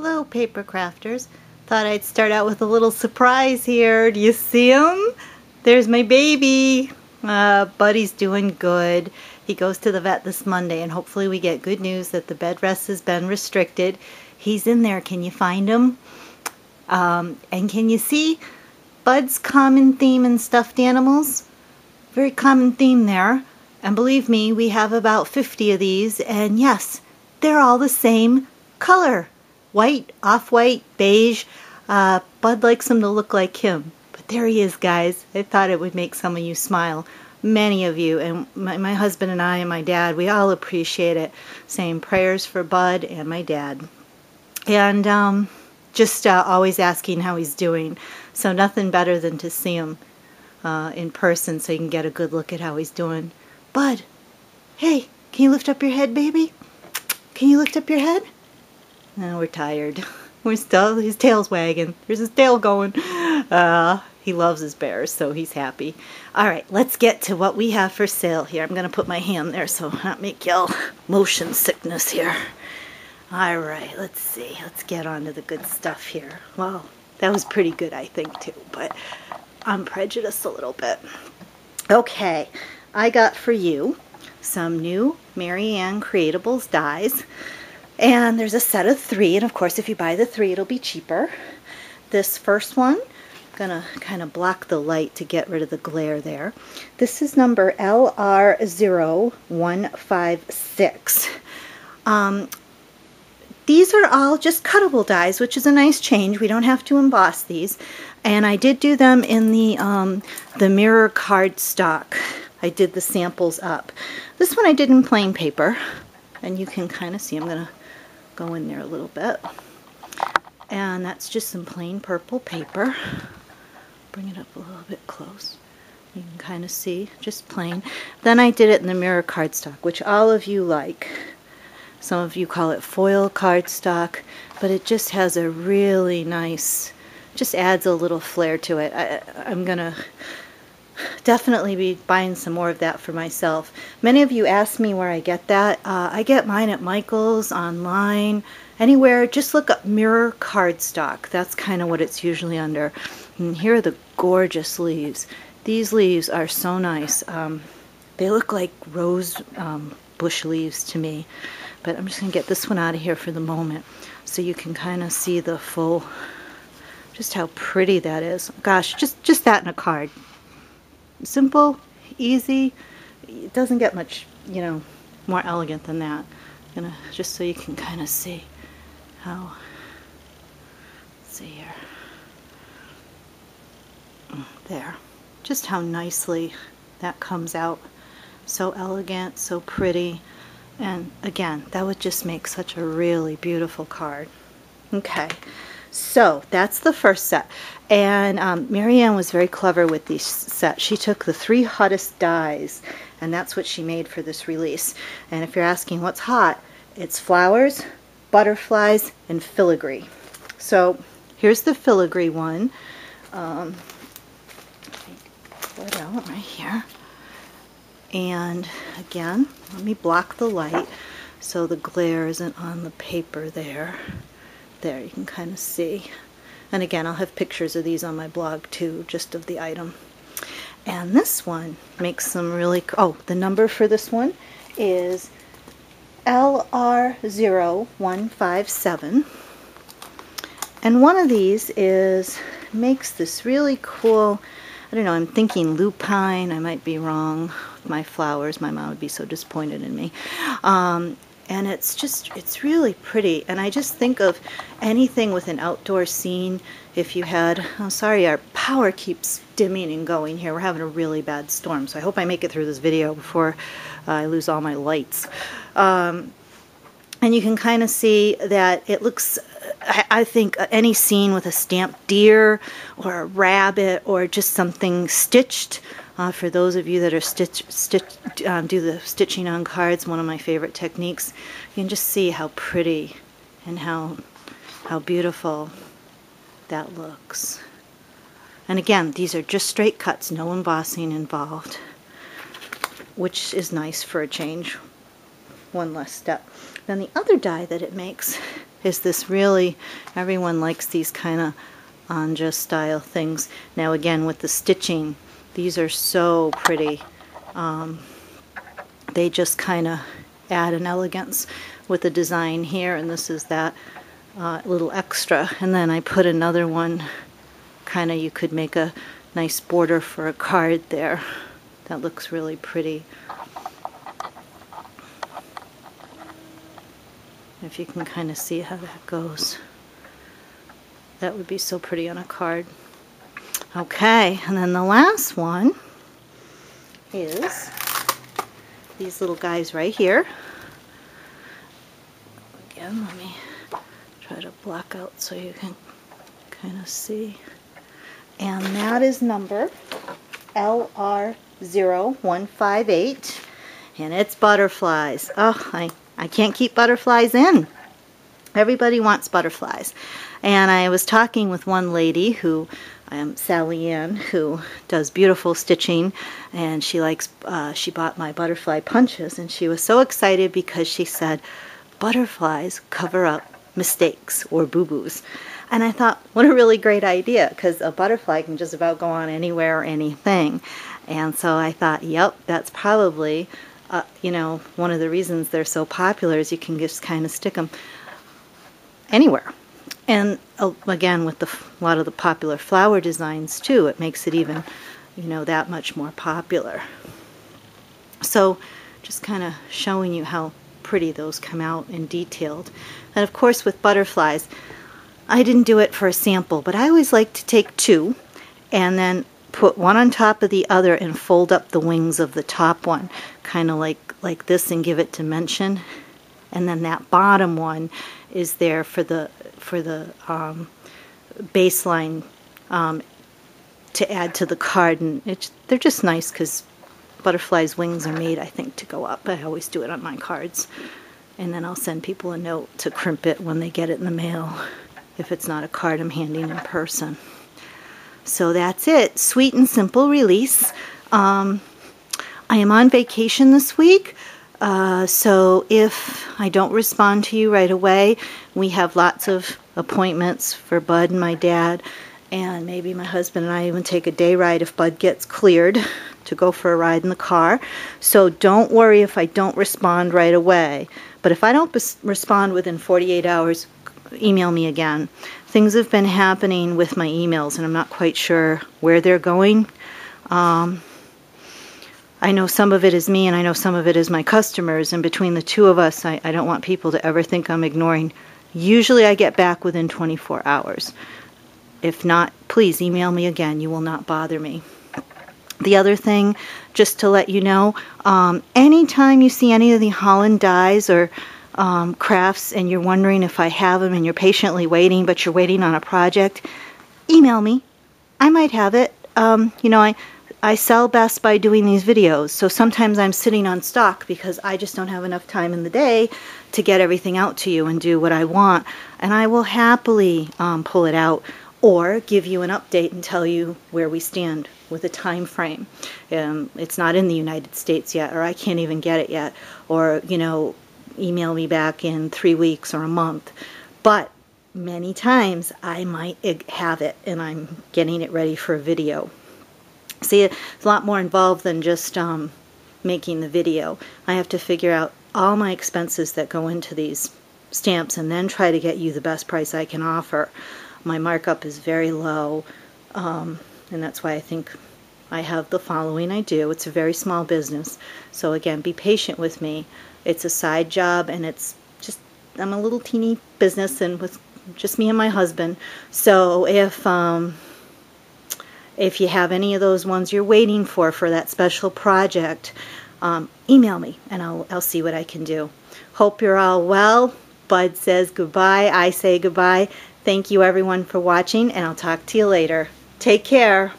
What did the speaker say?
Hello, paper crafters. Thought I'd start out with a little surprise here. Do you see him? There's my baby. Uh, Buddy's doing good. He goes to the vet this Monday, and hopefully we get good news that the bed rest has been restricted. He's in there. Can you find him? Um, and can you see Bud's common theme in stuffed animals? Very common theme there. And believe me, we have about 50 of these, and yes, they're all the same color white, off white, beige. Uh, Bud likes them to look like him. But there he is, guys. I thought it would make some of you smile. Many of you, and my, my husband and I and my dad, we all appreciate it. Saying prayers for Bud and my dad. And um, just uh, always asking how he's doing. So, nothing better than to see him uh, in person so you can get a good look at how he's doing. Bud, hey, can you lift up your head, baby? Can you lift up your head? Oh, we're tired. We're still, his tail's wagging. There's his tail going. Uh, he loves his bears, so he's happy. All right, let's get to what we have for sale here. I'm going to put my hand there so don't make y'all motion sickness here. All right, let's see. Let's get on to the good stuff here. Well, that was pretty good, I think, too, but I'm prejudiced a little bit. Okay, I got for you some new Marianne Creatables dies. And there's a set of three, and of course, if you buy the three, it'll be cheaper. This first one, I'm gonna kind of block the light to get rid of the glare there. This is number LR0156. Um, these are all just cuttable dies, which is a nice change. We don't have to emboss these. And I did do them in the, um, the mirror card stock. I did the samples up. This one I did in plain paper. And you can kind of see, I'm going to go in there a little bit. And that's just some plain purple paper. Bring it up a little bit close. You can kind of see, just plain. Then I did it in the mirror cardstock, which all of you like. Some of you call it foil cardstock, but it just has a really nice, just adds a little flair to it. I, I'm going to definitely be buying some more of that for myself. Many of you ask me where I get that. Uh, I get mine at Michael's, online, anywhere. Just look up Mirror Cardstock. That's kind of what it's usually under. And here are the gorgeous leaves. These leaves are so nice. Um, they look like rose um, bush leaves to me. But I'm just going to get this one out of here for the moment so you can kind of see the full, just how pretty that is. Gosh, just, just that in a card simple, easy. It doesn't get much, you know, more elegant than that. I'm gonna just so you can kind of see how. see here. There, just how nicely that comes out. So elegant, so pretty, and again, that would just make such a really beautiful card. Okay. So that's the first set. And um, Marianne was very clever with these sets. She took the three hottest dies, and that's what she made for this release. And if you're asking what's hot, it's flowers, butterflies, and filigree. So here's the filigree one. Um, pull it out right here. And again, let me block the light so the glare isn't on the paper there. There, you can kind of see. And again, I'll have pictures of these on my blog too, just of the item. And this one makes some really, oh, the number for this one is LR0157. And one of these is, makes this really cool, I don't know, I'm thinking lupine, I might be wrong. My flowers, my mom would be so disappointed in me. Um, and it's just it's really pretty. And I just think of anything with an outdoor scene. If you had oh sorry our power keeps dimming and going here. We're having a really bad storm so I hope I make it through this video before uh, I lose all my lights. Um, and you can kind of see that it looks I, I think any scene with a stamped deer or a rabbit or just something stitched uh, for those of you that are stitch, stitch um, do the stitching on cards, one of my favorite techniques, you can just see how pretty and how how beautiful that looks. And again, these are just straight cuts, no embossing involved, which is nice for a change. One less step. Then the other die that it makes is this really, everyone likes these kind of Anja style things. Now again with the stitching, these are so pretty. Um, they just kind of add an elegance with the design here and this is that uh, little extra. And then I put another one kind of you could make a nice border for a card there. That looks really pretty. If you can kind of see how that goes. That would be so pretty on a card okay and then the last one is these little guys right here again let me try to block out so you can kind of see and that is number LR0158 and it's butterflies. Oh, I, I can't keep butterflies in. Everybody wants butterflies. And I was talking with one lady who, um, Sally Ann, who does beautiful stitching, and she likes, uh, she bought my butterfly punches, and she was so excited because she said, butterflies cover up mistakes or boo-boos. And I thought, what a really great idea, because a butterfly can just about go on anywhere or anything. And so I thought, yep, that's probably, uh, you know, one of the reasons they're so popular is you can just kind of stick them anywhere. And uh, again, with the, a lot of the popular flower designs too, it makes it even, you know, that much more popular. So just kind of showing you how pretty those come out and detailed. And of course with butterflies, I didn't do it for a sample, but I always like to take two and then put one on top of the other and fold up the wings of the top one, kind of like, like this and give it dimension. And then that bottom one is there for the, for the um, baseline um, to add to the card. And they're just nice because butterflies' wings are made, I think, to go up. I always do it on my cards. And then I'll send people a note to crimp it when they get it in the mail if it's not a card I'm handing in person. So that's it. Sweet and simple release. Um, I am on vacation this week. Uh, so if I don't respond to you right away, we have lots of appointments for Bud and my dad, and maybe my husband and I even take a day ride if Bud gets cleared to go for a ride in the car. So don't worry if I don't respond right away. But if I don't respond within 48 hours, email me again. Things have been happening with my emails, and I'm not quite sure where they're going. Um, I know some of it is me, and I know some of it is my customers, and between the two of us, I, I don't want people to ever think I'm ignoring. Usually I get back within 24 hours. If not, please email me again. You will not bother me. The other thing, just to let you know, um, anytime you see any of the Holland dies or um, crafts and you're wondering if I have them and you're patiently waiting, but you're waiting on a project, email me. I might have it. Um, you know, I, I sell best by doing these videos, so sometimes I'm sitting on stock because I just don't have enough time in the day to get everything out to you and do what I want. And I will happily um, pull it out or give you an update and tell you where we stand with a time frame. Um, it's not in the United States yet, or I can't even get it yet, or, you know, email me back in three weeks or a month. But many times I might have it and I'm getting it ready for a video. See, it's a lot more involved than just um, making the video. I have to figure out all my expenses that go into these stamps and then try to get you the best price I can offer. My markup is very low, um, and that's why I think I have the following I do. It's a very small business, so again, be patient with me. It's a side job and it's just, I'm a little teeny business and with just me and my husband. So if, um, if you have any of those ones you're waiting for for that special project, um, email me and I'll, I'll see what I can do. Hope you're all well. Bud says goodbye. I say goodbye. Thank you everyone for watching and I'll talk to you later. Take care.